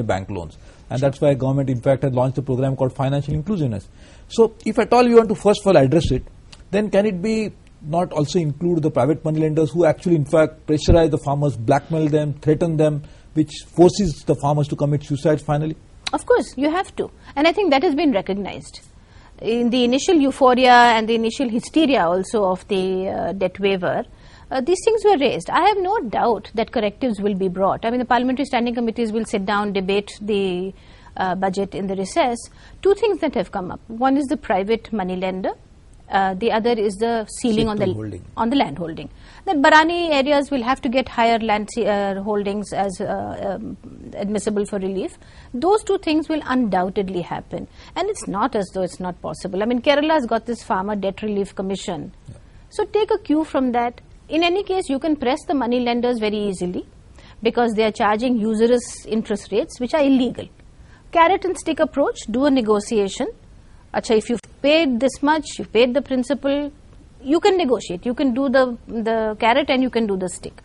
bank loans. And that's why government in fact had launched a program called financial inclusiveness. So if at all you want to first of all address it, then can it be not also include the private money lenders who actually in fact pressurize the farmers, blackmail them, threaten them, which forces the farmers to commit suicide finally? Of course, you have to. And I think that has been recognized. In the initial euphoria and the initial hysteria also of the uh, debt waiver, uh, these things were raised. I have no doubt that correctives will be brought. I mean, the parliamentary standing committees will sit down, debate the uh, budget in the recess. Two things that have come up. One is the private money lender. Uh, the other is the ceiling on the holding. on the land holding. Then Barani areas will have to get higher land uh, holdings as uh, um, admissible for relief. Those two things will undoubtedly happen, and it's not as though it's not possible. I mean, Kerala has got this Farmer Debt Relief Commission, so take a cue from that. In any case, you can press the money lenders very easily because they are charging usurious interest rates, which are illegal. Carrot and stick approach: do a negotiation. Acha, if you've paid this much, you've paid the principal, you can negotiate. You can do the, the carrot and you can do the stick.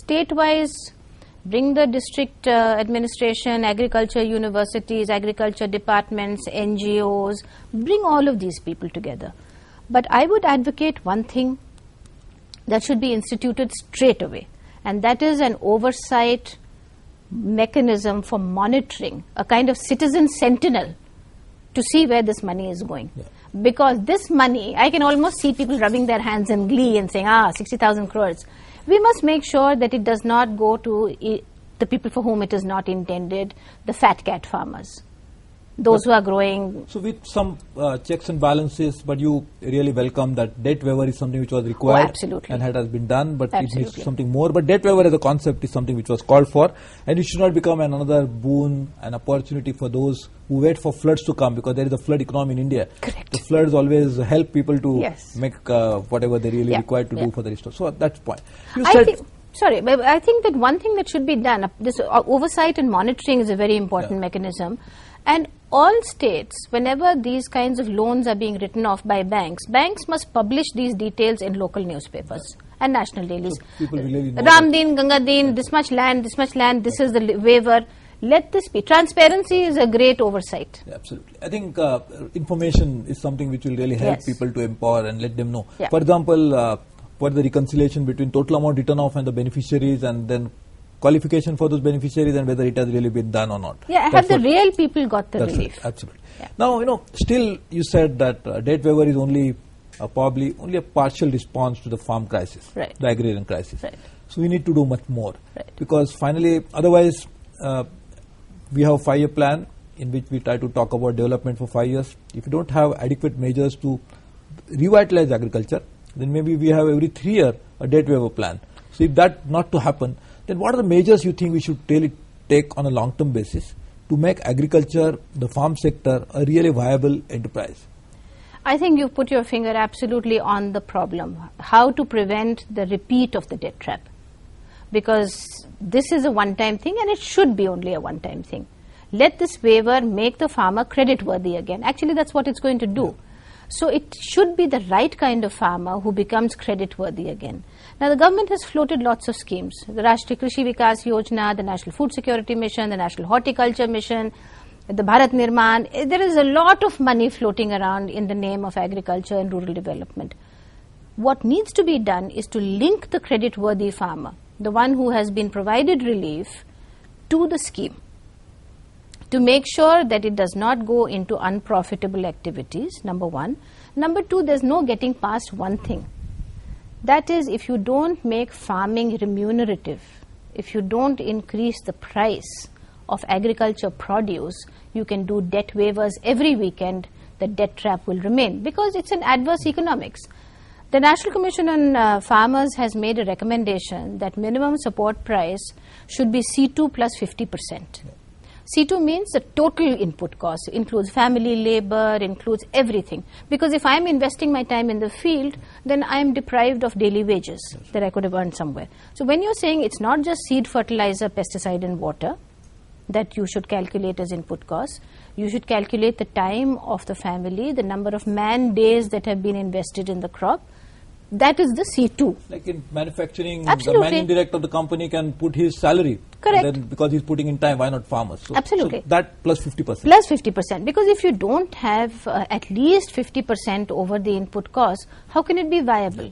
State-wise, bring the district uh, administration, agriculture universities, agriculture departments, NGOs, bring all of these people together. But I would advocate one thing that should be instituted straight away, and that is an oversight mechanism for monitoring, a kind of citizen sentinel to see where this money is going. Because this money, I can almost see people rubbing their hands in glee and saying, ah, 60,000 crores. We must make sure that it does not go to i- the people for whom it is not intended, the fat cat farmers, those who are growing. So with some uh, checks and balances, but you really welcome that debt waiver is something which was required Oh, absolutely. and had has been done, but it needs something more. But debt waiver as a concept is something which was called for, and it should not become another boon, an opportunity for those who wait for floods to come, because there is a flood economy in India. Correct. The floods always help people to Yes. make uh, whatever they really Yeah, required to yeah. do for the restore. So that's point. You I said sorry, but I think that one thing that should be done, uh, this uh, oversight and monitoring is a very important Yeah. mechanism. And all states, whenever these kinds of loans are being written off by banks, banks must publish these details in local newspapers and national dailies. people will really know Ramdin, Gangadin, this much land, this much land, this is the waiver. Let this be. Transparency is a great oversight. Yeah, absolutely. I think uh, information is something which will really help Yes. people to empower and let them know. Yeah. For example, uh, what the reconciliation between total amount written off and the beneficiaries and then qualification for those beneficiaries and whether it has really been done or not. Yeah, have the real people got the that's relief? absolutely. Yeah. Now, you know, still you said that uh, debt waiver is only uh, probably only a partial response to the farm crisis, Right. the agrarian crisis. Right. So we need to do much more Right. because finally, otherwise, uh, we have a five-year plan in which we try to talk about development for five years. If you don't have adequate measures to revitalize agriculture, then maybe we have every three year a debt waiver plan. So if that not to happen, then what are the measures you think we should take on a long-term basis to make agriculture, the farm sector, a really viable enterprise? I think you've put your finger absolutely on the problem. How to prevent the repeat of the debt trap. Because this is a one time thing and it should be only a one time thing. Let this waiver make the farmer credit worthy again. Actually, that's what it's going to do. So it should be the right kind of farmer who becomes credit worthy again. Now, the government has floated lots of schemes the Rashtriya Krishi Vikas Yojana, the National Food Security Mission, the National Horticulture Mission, the Bharat Nirman. Eh, There is a lot of money floating around in the name of agriculture and rural development. What needs to be done is to link the credit worthy farmer, the one who has been provided relief, to the scheme to make sure that it does not go into unprofitable activities, number one. Number two, there's no getting past one thing. That is, if you don't make farming remunerative, if you don't increase the price of agriculture produce, you can do debt waivers every weekend, the debt trap will remain because it's an adverse economics. The National Commission on uh, Farmers has made a recommendation that minimum support price should be C2 plus 50 percent. C2 means the total input cost, includes family labor, includes everything. Because if I'm investing my time in the field, then I'm deprived of daily wages that I could have earned somewhere. So when you're saying it's not just seed, fertilizer, pesticide, and water that you should calculate as input costs, you should calculate the time of the family, the number of man days that have been invested in the crop, That is the C2. Like in manufacturing, Absolutely. the managing director of the company can put his salary. Correct. Because he's putting in time, why not farmers? So, Absolutely. So that plus 50%. Plus 50%. Because if you don't have uh, at least 50% over the input cost, how can it be viable?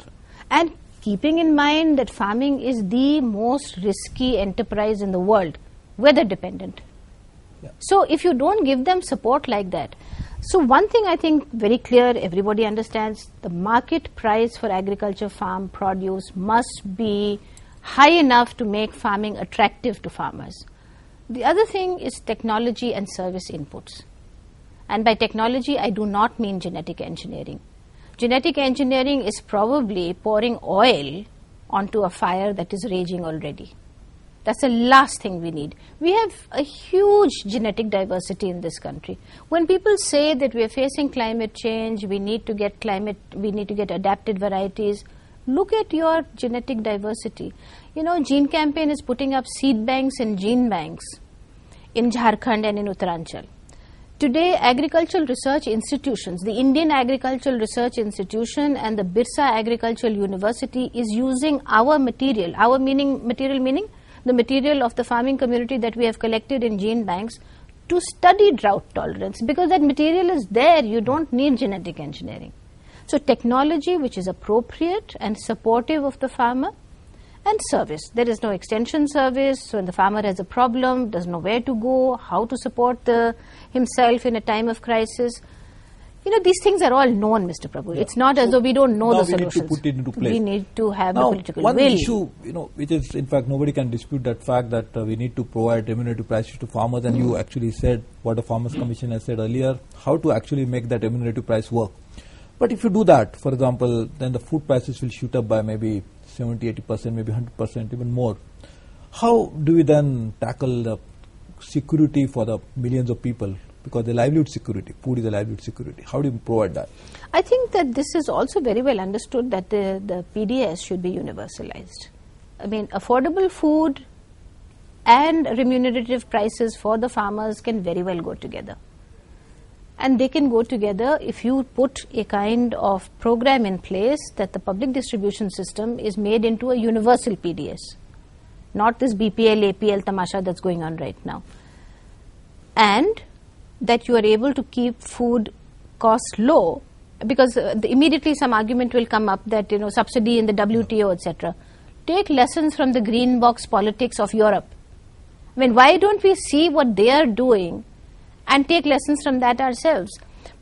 And keeping in mind that farming is the most risky enterprise in the world, weather dependent. Yeah. So if you don't give them support like that, so one thing I think very clear, everybody understands, the market price for agriculture farm produce must be high enough to make farming attractive to farmers. The other thing is technology and service inputs. And by technology, I do not mean genetic engineering. Genetic engineering is probably pouring oil onto a fire that is raging already. That's the last thing we need. We have a huge genetic diversity in this country. When people say that we are facing climate change, we need to get climate, we need to get adapted varieties, look at your genetic diversity. You know, Gene Campaign is putting up seed banks and gene banks in Jharkhand and in Uttaranchal. Today, agricultural research institutions, the Indian Agricultural Research Institution and the Birsa Agricultural University is using our material, our meaning, material meaning, the material of the farming community that we have collected in gene banks to study drought tolerance because that material is there, you don't need genetic engineering. So technology which is appropriate and supportive of the farmer and service. There is no extension service, so when the farmer has a problem, doesn't know where to go, how to support the, himself in a time of crisis. You know, these things are all known, Mr. Prabhu. It's not as though we don't know now the we need to put it into place. We need to have now, political one will. issue, you know, which is in fact nobody can dispute that fact that uh, we need to provide remunerative prices to farmers, and you actually said what the Farmers Commission has said earlier, how to actually make that remunerative price work. But if you do that, for example, then the food prices will shoot up by maybe 70, 80 percent, maybe 100 percent, even more. How do we then tackle the security for the millions of people? Because the livelihood security, food is a livelihood security. How do you provide that? I think that this is also very well understood that the, the PDS should be universalized. I mean, affordable food and remunerative prices for the farmers can very well go together. And they can go together if you put a kind of program in place that the public distribution system is made into a universal PDS, not this BPL, APL tamasha that's going on right now. And that you are able to keep food costs low because uh, immediately some argument will come up that you know subsidy in the WTO etc. Take lessons from the green box politics of Europe. I mean, why don't we see what they are doing and take lessons from that ourselves?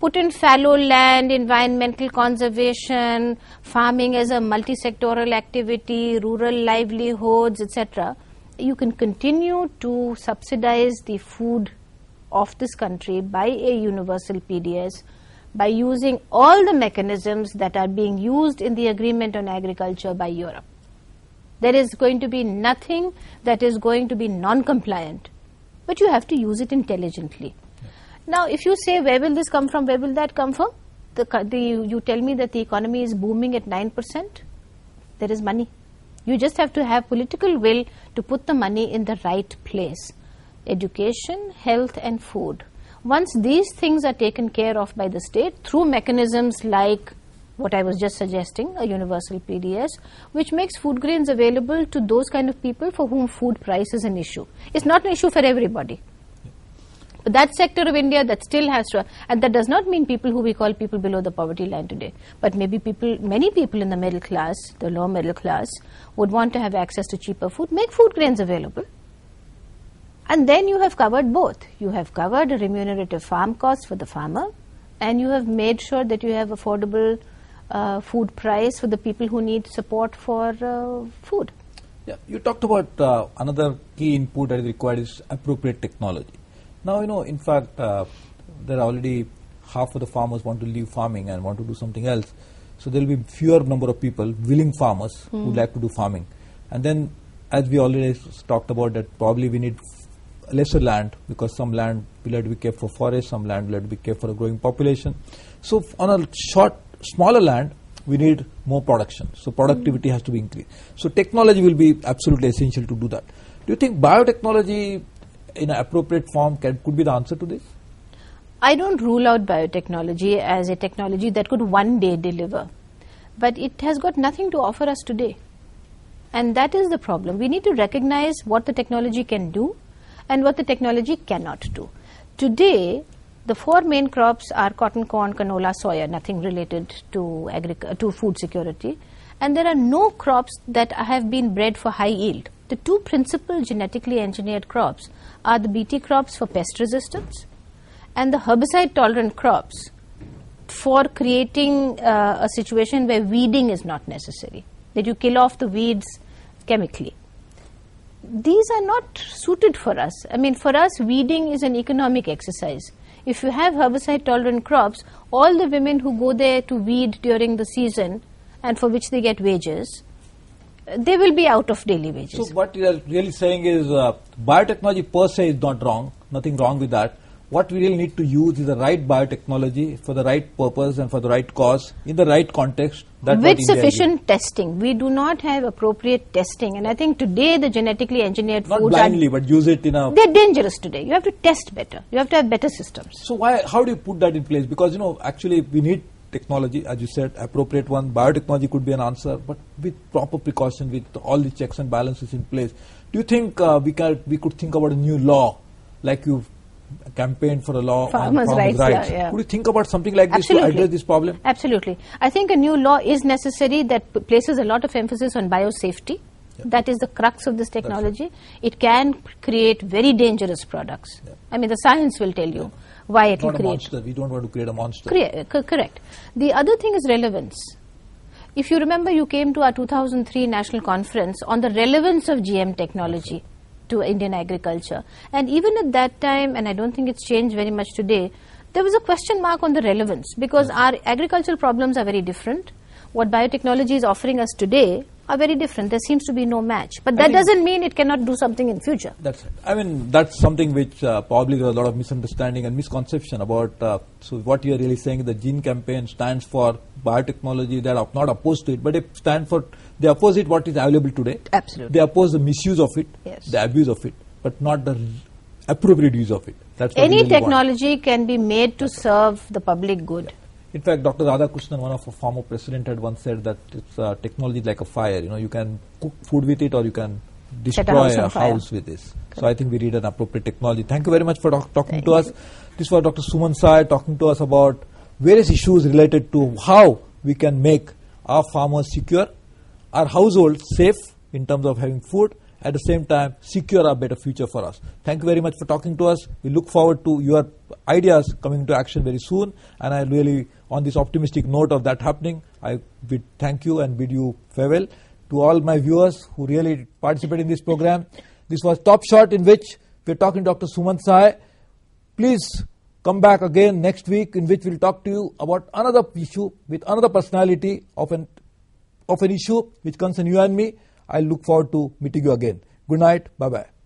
Put in fallow land, environmental conservation, farming as a multi-sectoral activity, rural livelihoods, etc. You can continue to subsidize the food of this country by a universal PDS by using all the mechanisms that are being used in the agreement on agriculture by Europe. There is going to be nothing that is going to be non compliant, but you have to use it intelligently. Now, if you say where will this come from, where will that come from? The, the, you tell me that the economy is booming at 9%, there is money. You just have to have political will to put the money in the right place education, health, and food. Once these things are taken care of by the state through mechanisms like what I was just suggesting, a universal PDS, which makes food grains available to those kind of people for whom food price is an issue. It's not an issue for everybody. But that sector of India that still has to, and that does not mean people who we call people below the poverty line today, but maybe people, many people in the middle class, the lower middle class, would want to have access to cheaper food. Make food grains available. And then you have covered both. You have covered a remunerative farm cost for the farmer, and you have made sure that you have affordable uh, food price for the people who need support for uh, food. Yeah, you talked about uh, another key input that is required is appropriate technology. Now, you know, in fact, uh, there are already half of the farmers want to leave farming and want to do something else. So there will be fewer number of people, willing farmers, who would like to do farming. And then, as we already talked about, that probably we need lesser land because some land will have to be kept for forest, some land will have to be kept for a growing population. So on a short, smaller land, we need more production. So productivity has to be increased. So technology will be absolutely essential to do that. Do you think biotechnology in an appropriate form can, could be the answer to this? I don't rule out biotechnology as a technology that could one day deliver. but it has got nothing to offer us today. And that is the problem. We need to recognize what the technology can do and what the technology cannot do. Today, the four main crops are cotton, corn, canola, soya, nothing related to, agric- to food security. And there are no crops that have been bred for high yield. The two principal genetically engineered crops are the BT crops for pest resistance and the herbicide tolerant crops for creating uh, a situation where weeding is not necessary, that you kill off the weeds chemically. These are not suited for us. I mean, for us, weeding is an economic exercise. If you have herbicide tolerant crops, all the women who go there to weed during the season and for which they get wages, they will be out of daily wages. So what you are really saying is uh, biotechnology per se is not wrong, nothing wrong with that. What we really need to use is the right biotechnology for the right purpose and for the right cause in the right context. With sufficient testing. We do not have appropriate testing, and I think today the genetically engineered not foods blindly, are but use it in a. they're dangerous today. You have to test better. You have to have better systems. So why? How do you put that in place? Because you know, actually, we need technology, as you said, appropriate one. Biotechnology could be an answer, but with proper precaution, with all the checks and balances in place. Do you think uh, we can we could think about a new law, like you campaigned for a law Farmers' on rights, farmers' yeah, yeah. Could you think about something like this to address this problem? Absolutely. I think a new law is necessary that p- places a lot of emphasis on biosafety. That is the crux of this technology. It can create very dangerous products. I mean, the science will tell you why it will Not a create. monster. We don't want to create a monster. Crea- uh, co- correct. The other thing is relevance. If you remember, you came to our 2003 national conference on the relevance of GM technology to Indian agriculture. And even at that time, and I don't think it's changed very much today, there was a question mark on the relevance because hmm. our agricultural problems are very different. What biotechnology is offering us today are very different. There seems to be no match. But that doesn't mean it cannot do something in future. That's it. I mean, that's something which uh, probably there's a lot of misunderstanding and misconception about. Uh, so, what you're really saying, the Gene Campaign stands for biotechnology. They're not opposed to it, but they stand for they oppose it what is available today. Absolutely. They oppose the misuse of it, Yes. the abuse of it, but not the appropriate use of it. That's Any technology can be made to serve the public good. In fact, Dr. Radhakrishnan, one of our former president, had once said that it's uh, technology like a fire. You know, you can cook food with it, or you can Set a destroy house a house with this. So I think we need an appropriate technology. Thank you very much for doc- talking Thank to you. us. This was Dr. Suman Sahai talking to us about various issues related to how we can make our farmers secure, our households safe in terms of having food, at the same time secure a better future for us. Thank you very much for talking to us. We look forward to your ideas coming into action very soon. And I really, on this optimistic note of that happening, I bid thank you and bid you farewell. To all my viewers who really participate in this program, this was Top Shot in which we're talking to Dr. Suman Sahai. Please come back again next week in which we'll talk to you about another issue with another personality of an of an issue which concerns you and me. I look forward to meeting you again. Good night. Bye bye.